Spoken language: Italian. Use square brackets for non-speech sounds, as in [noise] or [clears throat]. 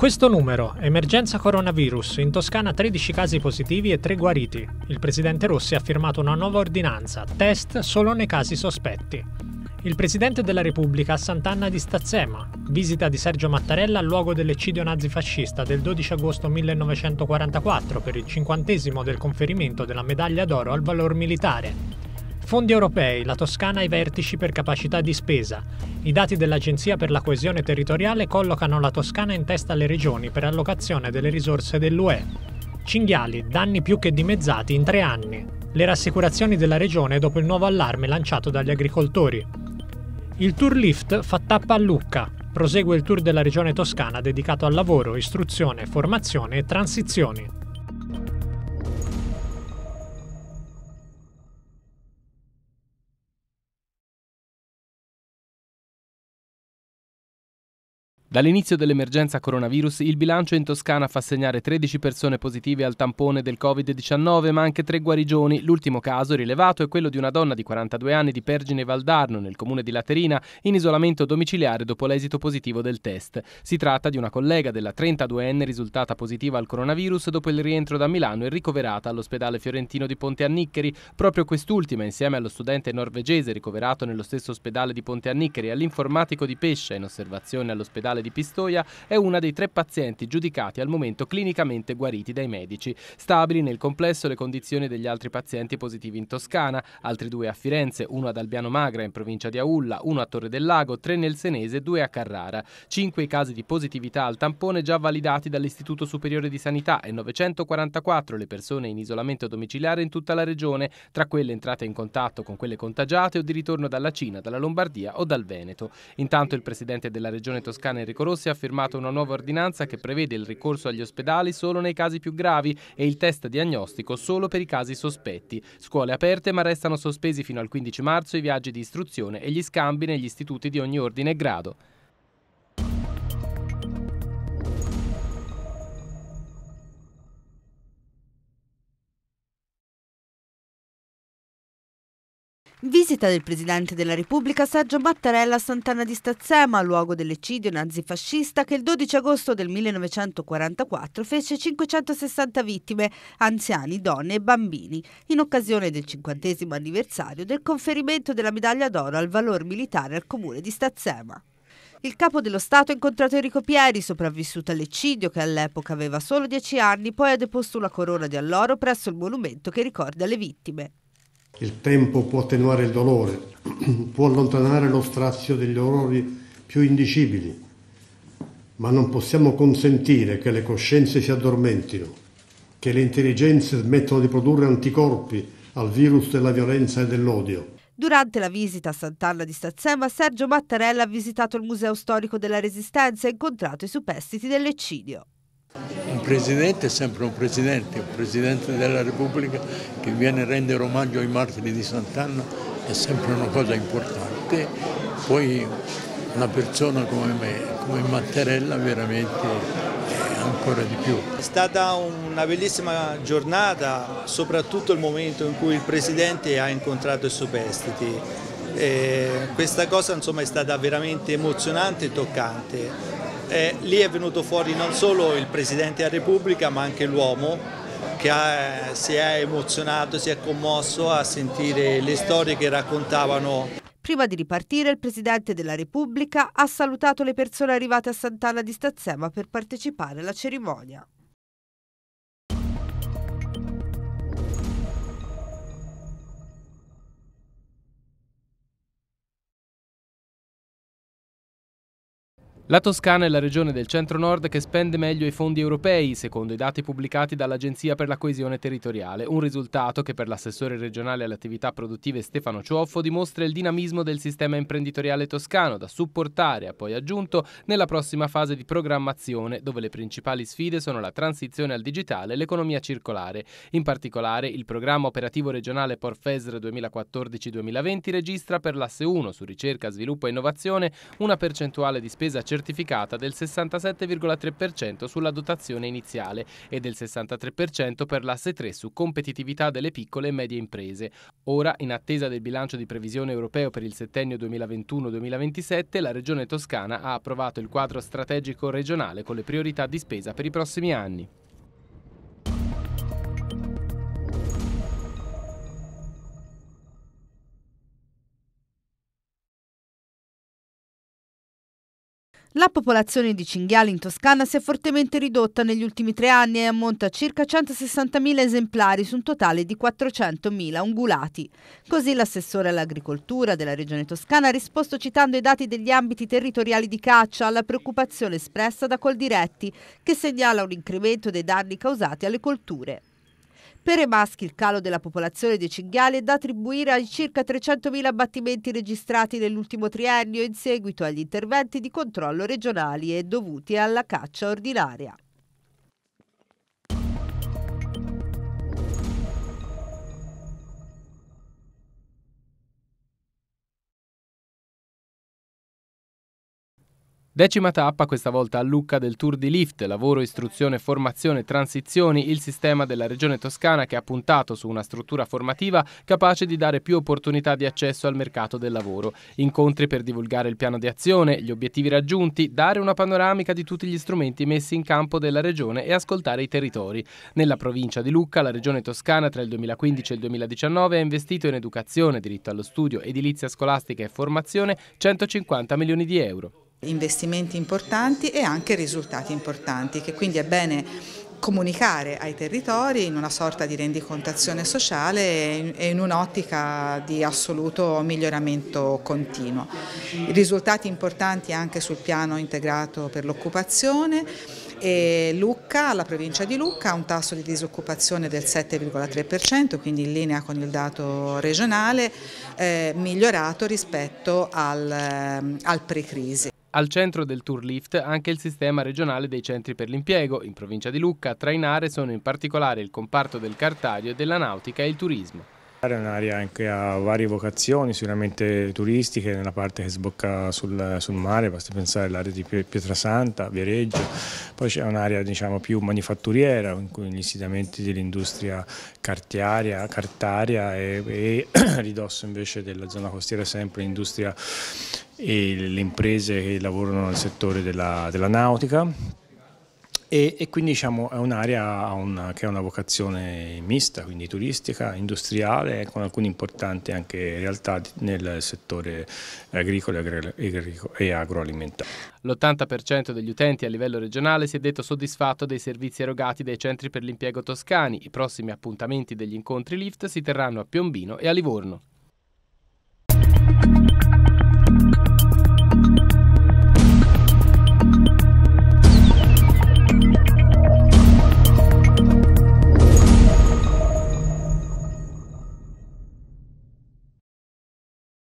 Questo numero, emergenza coronavirus, in Toscana 13 casi positivi e 3 guariti. Il presidente Rossi ha firmato una nuova ordinanza, test solo nei casi sospetti. Il presidente della Repubblica a Sant'Anna di Stazzema, visita di Sergio Mattarella al luogo dell'eccidio nazifascista del 12 agosto 1944 per il cinquantesimo del conferimento della medaglia d'oro al valor militare. Fondi europei, la Toscana ai vertici per capacità di spesa. I dati dell'Agenzia per la coesione territoriale collocano la Toscana in testa alle regioni per allocazione delle risorse dell'UE. Cinghiali, danni più che dimezzati in tre anni. Le rassicurazioni della regione dopo il nuovo allarme lanciato dagli agricoltori. Il Tour Lift fa tappa a Lucca. Prosegue il tour della regione toscana dedicato al lavoro, istruzione, formazione e transizioni. Dall'inizio dell'emergenza coronavirus il bilancio in Toscana fa segnare 13 persone positive al tampone del Covid-19 ma anche 3 guarigioni. L'ultimo caso rilevato è quello di una donna di 42 anni di Pergine Valdarno nel comune di Laterina in isolamento domiciliare dopo l'esito positivo del test. Si tratta di una collega della 32enne risultata positiva al coronavirus dopo il rientro da Milano e ricoverata all'ospedale fiorentino di Ponte Anniccheri. Proprio quest'ultima insieme allo studente norvegese ricoverato nello stesso ospedale di Ponte Anniccheri e all'informatico di Pescia in osservazione all'ospedale ospedale di Pistoia è una dei tre pazienti giudicati al momento clinicamente guariti dai medici. Stabili nel complesso le condizioni degli altri pazienti positivi in Toscana, altri due a Firenze, uno ad Albiano Magra in provincia di Aulla, uno a Torre del Lago, tre nel Senese e due a Carrara. Cinque i casi di positività al tampone già validati dall'Istituto Superiore di Sanità e 944 le persone in isolamento domiciliare in tutta la regione, tra quelle entrate in contatto con quelle contagiate o di ritorno dalla Cina, dalla Lombardia o dal Veneto. Intanto il presidente della regione toscana Enrico Rossi ha firmato una nuova ordinanza che prevede il ricorso agli ospedali solo nei casi più gravi e il test diagnostico solo per i casi sospetti. Scuole aperte ma restano sospesi fino al 15 marzo i viaggi di istruzione e gli scambi negli istituti di ogni ordine e grado. Visita del Presidente della Repubblica Sergio Mattarella a Sant'Anna di Stazzema, luogo dell'eccidio nazifascista che il 12 agosto del 1944 fece 560 vittime, anziani, donne e bambini, in occasione del cinquantesimo anniversario del conferimento della medaglia d'oro al valor militare al comune di Stazzema. Il capo dello Stato ha incontrato Enrico Pieri, sopravvissuto all'eccidio che all'epoca aveva solo 10 anni, poi ha deposto una corona di alloro presso il monumento che ricorda le vittime. Il tempo può attenuare il dolore, [clears throat] può allontanare lo strazio degli orrori più indicibili, ma non possiamo consentire che le coscienze si addormentino, che le intelligenze smettano di produrre anticorpi al virus della violenza e dell'odio. Durante la visita a Sant'Anna di Stazzema, Sergio Mattarella ha visitato il Museo Storico della Resistenza e incontrato i superstiti dell'eccidio. Un presidente è sempre un presidente, un presidente della Repubblica che viene a rendere omaggio ai martiri di Sant'Anna è sempre una cosa importante. Poi una persona come me, come Mattarella, veramente ancora di più. È stata una bellissima giornata, soprattutto il momento in cui il Presidente ha incontrato i superstiti. E questa cosa insomma, è stata veramente emozionante e toccante. Eh, lì è venuto fuori non solo il Presidente della Repubblica ma anche l'uomo che ha, si è emozionato, si è commosso a sentire le storie che raccontavano. Prima di ripartire il Presidente della Repubblica ha salutato le persone arrivate a Sant'Anna di Stazzema per partecipare alla cerimonia. La Toscana è la regione del centro-nord che spende meglio i fondi europei, secondo i dati pubblicati dall'Agenzia per la coesione territoriale, un risultato che per l'assessore regionale alle attività produttive Stefano Ciuoffo dimostra il dinamismo del sistema imprenditoriale toscano da supportare, ha poi aggiunto, nella prossima fase di programmazione, dove le principali sfide sono la transizione al digitale e l'economia circolare. In particolare, il programma operativo regionale Porfesr 2014-2020 registra per l'asse 1 su ricerca, sviluppo e innovazione una percentuale di spesa certificata certificata del 67,3% sulla dotazione iniziale e del 63% per l'asse 3 su competitività delle piccole e medie imprese. Ora, in attesa del bilancio di previsione europeo per il settennio 2021-2027, la Regione Toscana ha approvato il quadro strategico regionale con le priorità di spesa per i prossimi anni. La popolazione di cinghiali in Toscana si è fortemente ridotta negli ultimi tre anni e ammonta a circa 160.000 esemplari su un totale di 400.000 ungulati. Così l'assessore all'agricoltura della regione toscana ha risposto citando i dati degli ambiti territoriali di caccia alla preoccupazione espressa da Coldiretti, che segnala un incremento dei danni causati alle colture. Per i maschi il calo della popolazione dei cinghiali è da attribuire ai circa 300.000 abbattimenti registrati nell'ultimo triennio in seguito agli interventi di controllo regionali e dovuti alla caccia ordinaria. Decima tappa, questa volta a Lucca del Tour di Lift, lavoro, istruzione, formazione, transizioni, il sistema della regione toscana che ha puntato su una struttura formativa capace di dare più opportunità di accesso al mercato del lavoro, incontri per divulgare il piano di azione, gli obiettivi raggiunti, dare una panoramica di tutti gli strumenti messi in campo della regione e ascoltare i territori. Nella provincia di Lucca, la regione toscana tra il 2015 e il 2019 ha investito in educazione, diritto allo studio, edilizia scolastica e formazione 150 milioni di euro investimenti importanti e anche risultati importanti che quindi è bene comunicare ai territori in una sorta di rendicontazione sociale e in un'ottica di assoluto miglioramento continuo. Risultati importanti anche sul piano integrato per l'occupazione e Lucca, la provincia di Lucca ha un tasso di disoccupazione del 7,3%, quindi in linea con il dato regionale, eh, migliorato rispetto al, eh, al pre-crisi. Al centro del tour lift anche il sistema regionale dei centri per l'impiego. In provincia di Lucca a trainare sono in particolare il comparto del cartario, della nautica e il turismo. È un'area che ha varie vocazioni, sicuramente turistiche, nella parte che sbocca sul, sul mare, basta pensare all'area di Pietrasanta, Viareggio, poi c'è un'area diciamo, più manifatturiera, in cui gli insediamenti dell'industria cartiaria, cartaria e, e [clears throat] ridosso invece della zona costiera sempre l'industria e le imprese che lavorano nel settore della, della nautica e, e quindi diciamo, è un'area un, che ha una vocazione mista, quindi turistica, industriale, con alcune importanti anche realtà nel settore agricolo e agroalimentare. L'80% degli utenti a livello regionale si è detto soddisfatto dei servizi erogati dai centri per l'impiego toscani. I prossimi appuntamenti degli incontri LIFT si terranno a Piombino e a Livorno.